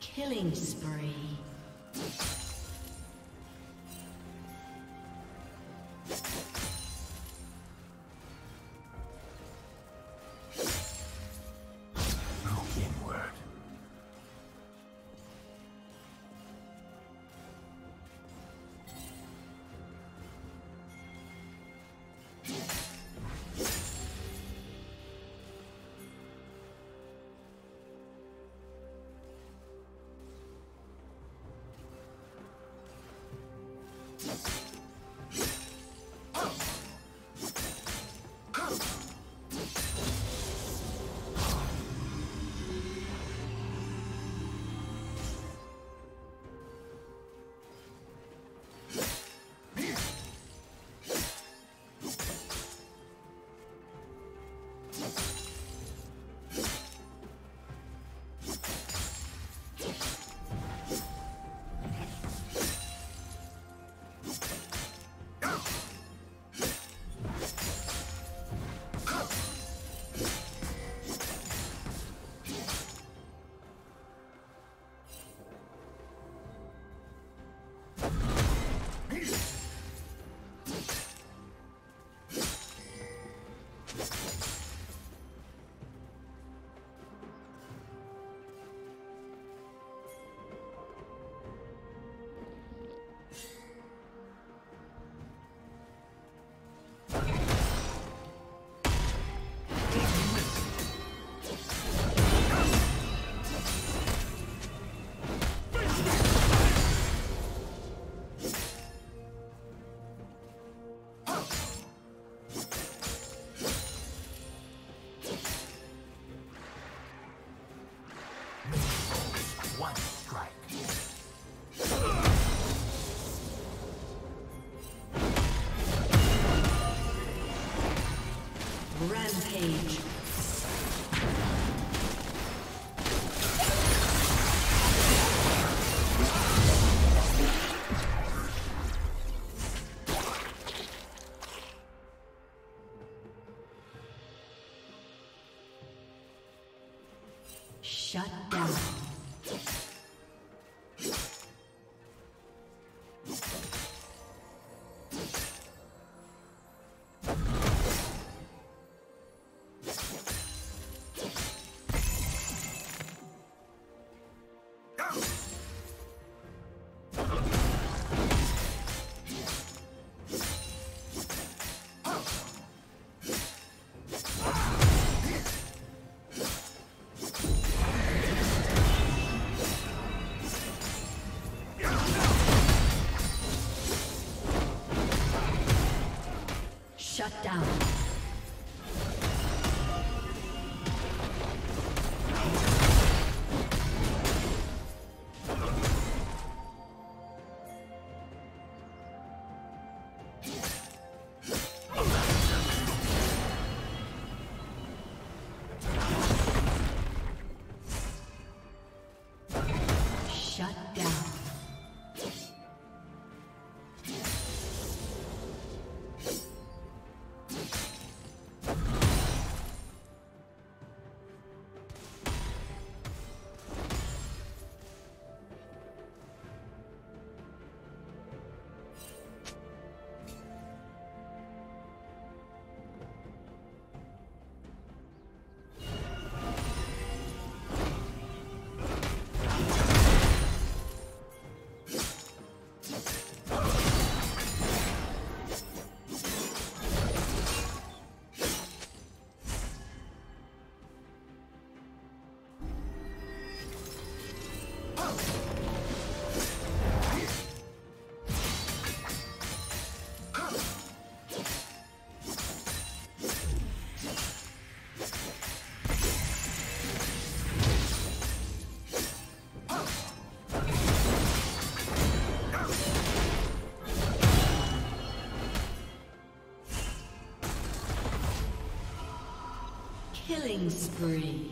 Killing spree. Shut down. Shut down. Killing spree.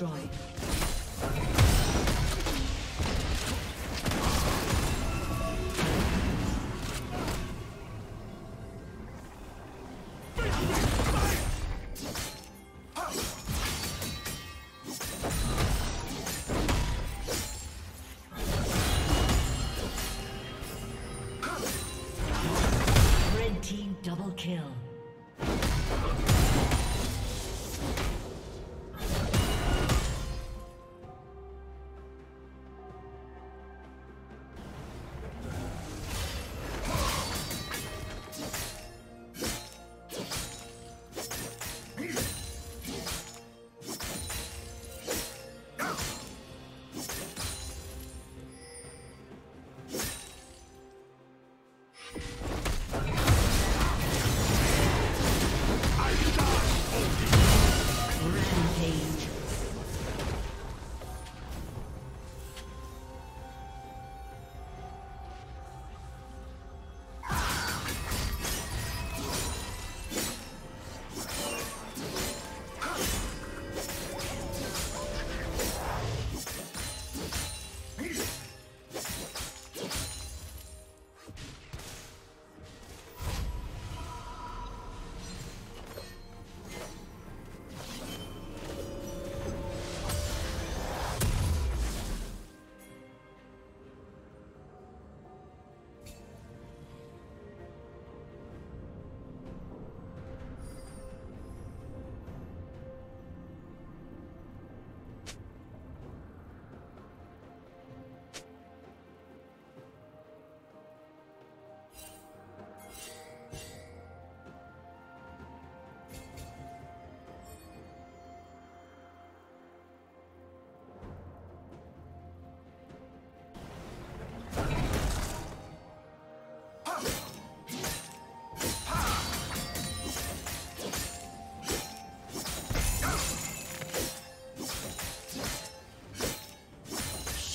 Destroyed.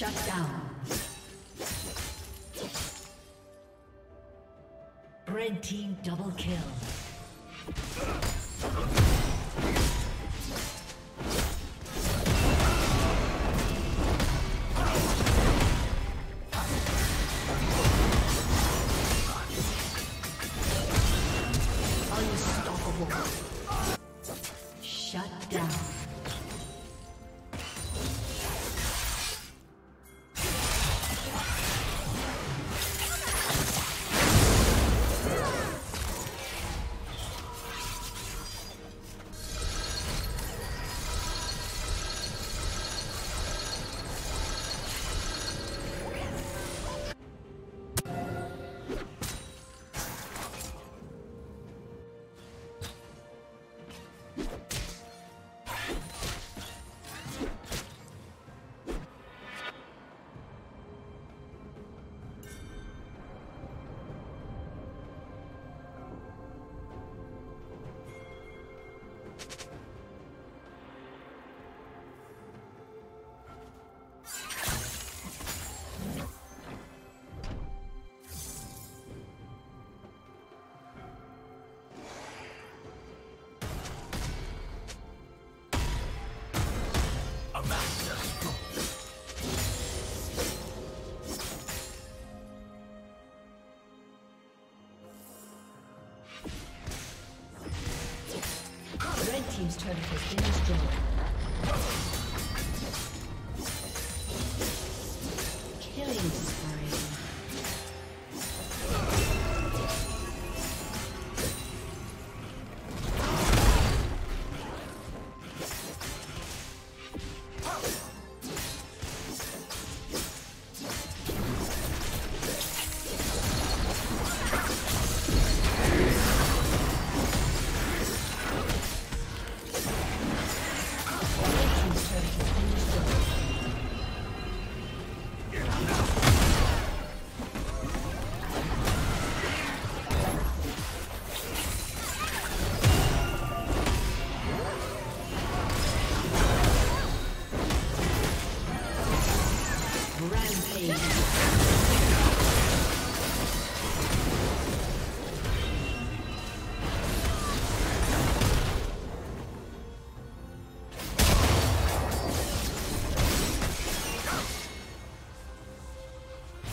Shut down. Red team double kill. team's 重。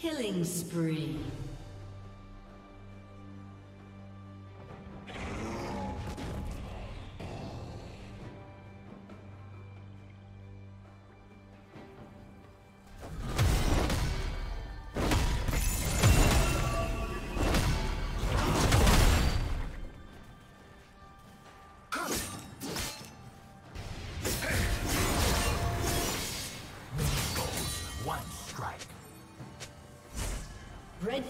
Killing spree.